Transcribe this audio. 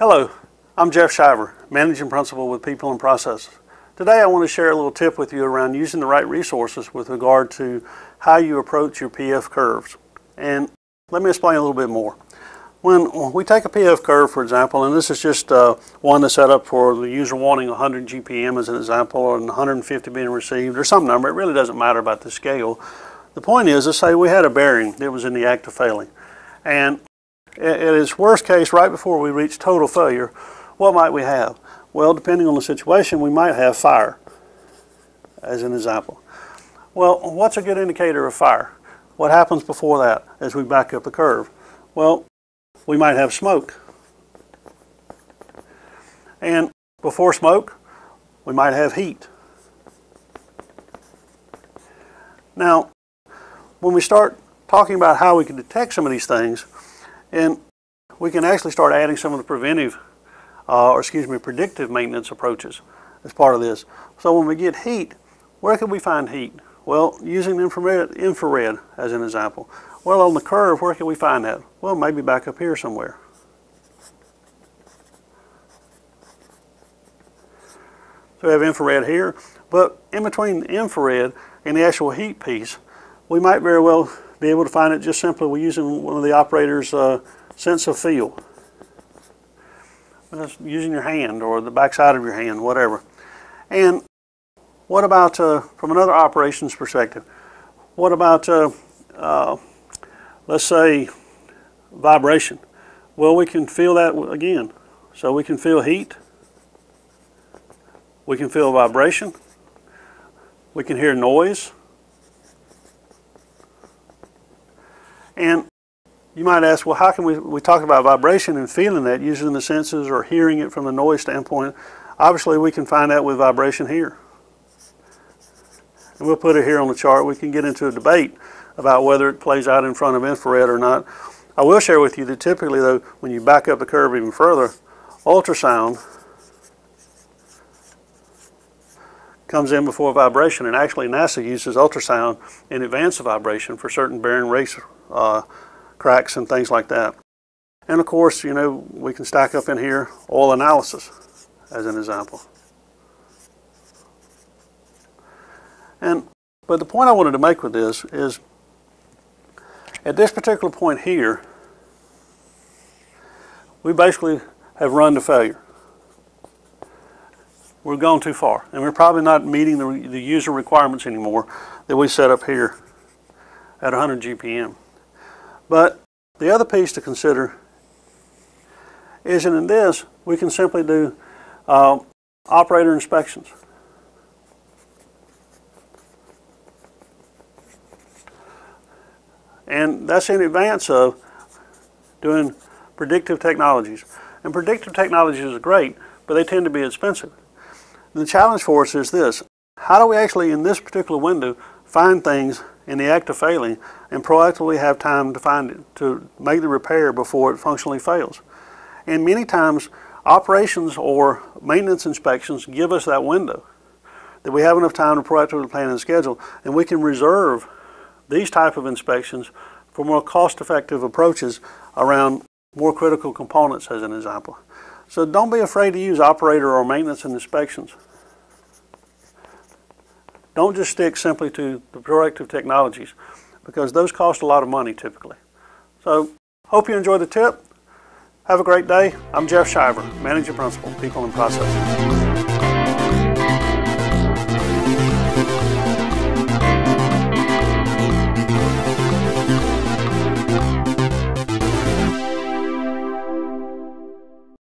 Hello, I'm Jeff Shiver, Managing Principal with People and Processes. Today I want to share a little tip with you around using the right resources with regard to how you approach your PF curves. And let me explain a little bit more. When we take a PF curve, for example, and this is just uh, one that's set up for the user wanting 100 GPM as an example, or 150 being received, or some number, it really doesn't matter about the scale. The point is, let's say we had a bearing that was in the act of failing. And at its worst case, right before we reach total failure, what might we have? Well, depending on the situation, we might have fire, as an example. Well, what's a good indicator of fire? What happens before that as we back up the curve? Well, we might have smoke. And before smoke, we might have heat. Now, when we start talking about how we can detect some of these things, and we can actually start adding some of the preventive, uh, or excuse me, predictive maintenance approaches as part of this. So when we get heat, where can we find heat? Well, using infrared, infrared as an example. Well, on the curve, where can we find that? Well, maybe back up here somewhere. So we have infrared here, but in between infrared and the actual heat piece, we might very well be able to find it just simply using one of the operator's uh, sense of feel. Just using your hand or the backside of your hand, whatever. And what about, uh, from another operations perspective, what about, uh, uh let's say, vibration? Well, we can feel that again. So we can feel heat. We can feel vibration. We can hear noise. And you might ask, well, how can we, we talk about vibration and feeling that using the senses or hearing it from the noise standpoint? Obviously, we can find that with vibration here. And we'll put it here on the chart. We can get into a debate about whether it plays out in front of infrared or not. I will share with you that typically, though, when you back up the curve even further, ultrasound comes in before vibration, and actually NASA uses ultrasound in advance of vibration for certain bearing race uh, cracks and things like that. And of course, you know, we can stack up in here oil analysis as an example. And but the point I wanted to make with this is at this particular point here, we basically have run to failure. We've gone too far, and we're probably not meeting the, the user requirements anymore that we set up here at 100 GPM. But the other piece to consider is that in this, we can simply do uh, operator inspections. And that's in advance of doing predictive technologies. And predictive technologies is great, but they tend to be expensive. And the challenge for us is this. How do we actually, in this particular window, find things in the act of failing and proactively have time to find it, to make the repair before it functionally fails. And many times, operations or maintenance inspections give us that window that we have enough time to proactively plan and schedule, and we can reserve these type of inspections for more cost-effective approaches around more critical components as an example. So don't be afraid to use operator or maintenance and inspections. Don't just stick simply to the proactive technologies because those cost a lot of money typically. So hope you enjoy the tip. Have a great day. I'm Jeff Shiver, Managing Principal, People and Processes.